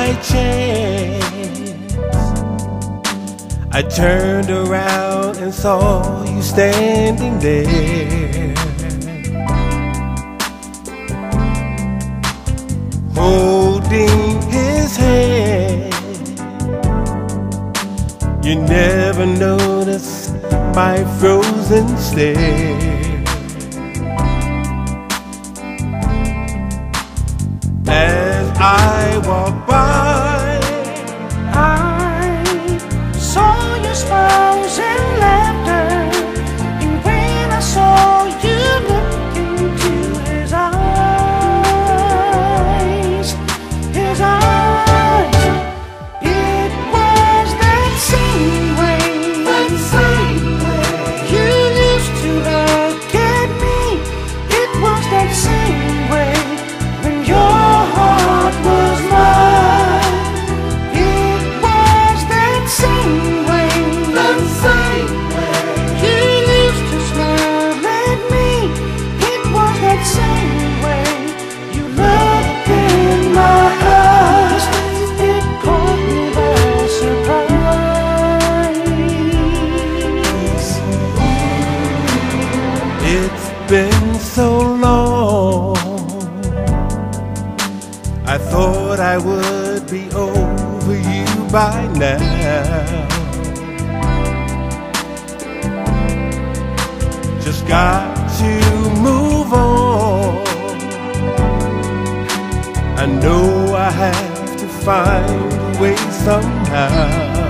by chance I turned around and saw you standing there Holding his hand. You never noticed my frozen stare been so long. I thought I would be over you by now. Just got to move on. I know I have to find a way somehow.